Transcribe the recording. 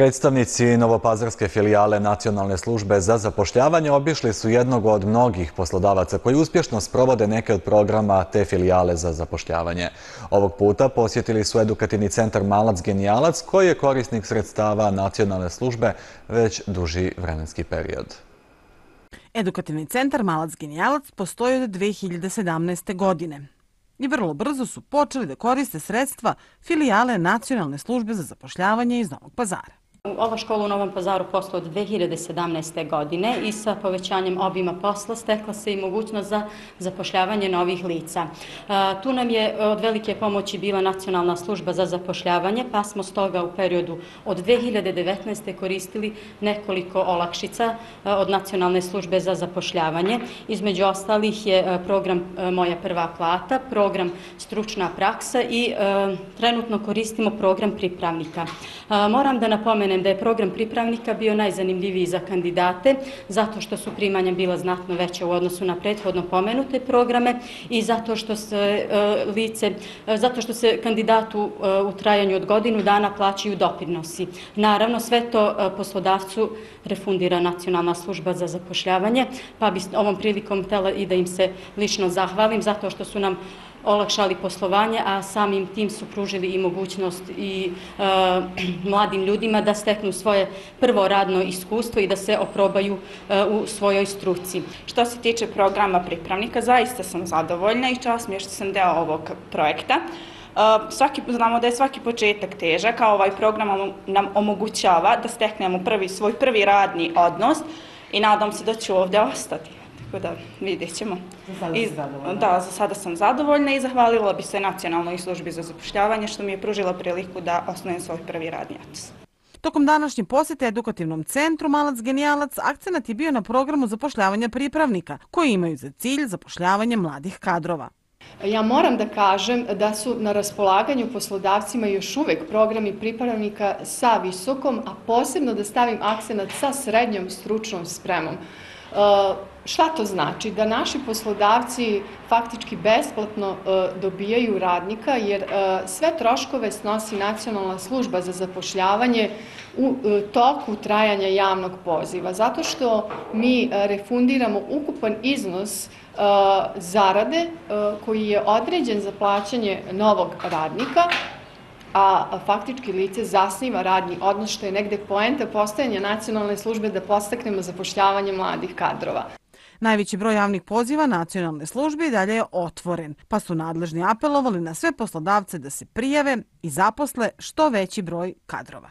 Predstavnici Novopazarske filijale Nacionalne službe za zapošljavanje obišli su jednog od mnogih poslodavaca koji uspješno sprovode neke od programa te filijale za zapošljavanje. Ovog puta posjetili su edukativni centar Malac Genijalac koji je korisnik sredstava Nacionalne službe već duži vremenski period. Edukativni centar Malac Genijalac postoji od 2017. godine i vrlo brzo su počeli da koriste sredstva filijale Nacionalne službe za zapošljavanje iz Novog pazara. Ova škola u Novom pazaru posla od 2017. godine i sa povećanjem obima posla stekla se i mogućnost za zapošljavanje novih lica. E, tu nam je od velike pomoći bila Nacionalna služba za zapošljavanje, pa smo stoga u periodu od 2019. koristili nekoliko olakšica e, od Nacionalne službe za zapošljavanje. Između ostalih je e, program Moja prva plata, program Stručna praksa i trenutno koristimo program pripravnika. Moram da napomenem napomenem da je program pripravnika bio najzanimljiviji za kandidate, zato što su primanja bila znatno veća u odnosu na prethodno pomenute programe i zato što se e, lice, e, zato što se kandidatu e, u trajanju od godinu dana plaćaju doprinosi. Naravno, sve to poslodavcu refundira Nacionalna služba za zapošljavanje, pa bi ovom prilikom htela i da im se lično zahvalim, zato što su nam olakšali poslovanje, a samim tim su pružili i mogućnost i e, mladim ljudima da steknu svoje prvo radno iskustvo i da se oprobaju e, u svojoj struci. Što se tiče programa pripravnika, zaista sam zadovoljna i čast mi je što sam deo ovog projekta. E, svaki, znamo da je svaki početak težak, a ovaj program nam omogućava da steknemo prvi, svoj prvi radni odnos i nadam se da ću ovdje ostati. Tako da vidjet ćemo. Za sada I, zadovoljna? Da, za sada sam zadovoljna i zahvalila bi se nacionalnoj službi za zapošljavanje što mi je pružila priliku da osnovim svoj prvi radni atos. Tokom današnje posjete edukativnom centru Malac Genijalac akcenat je bio na programu zapošljavanja pripravnika koji imaju za cilj zapošljavanje mladih kadrova. Ja moram da kažem da su na raspolaganju poslodavcima još uvek programi pripravnika sa visokom, a posebno da stavim akcenat sa srednjom stručnom spremom. Uh, šta to znači? Da naši poslodavci faktički besplatno e, dobijaju radnika jer e, sve troškove snosi nacionalna služba za zapošljavanje u toku trajanja javnog poziva. Zato što mi refundiramo ukupan iznos zarade koji je određen za plaćanje novog radnika a faktički lice zasniva radni odnos što je negde poenta postajanja nacionalne službe da postaknemo zapošljavanje mladih kadrova. Najveći broj javnih poziva nacionalne službe i dalje je otvoren, pa su nadležni apelovali na sve poslodavce da se prijave i zaposle što veći broj kadrova.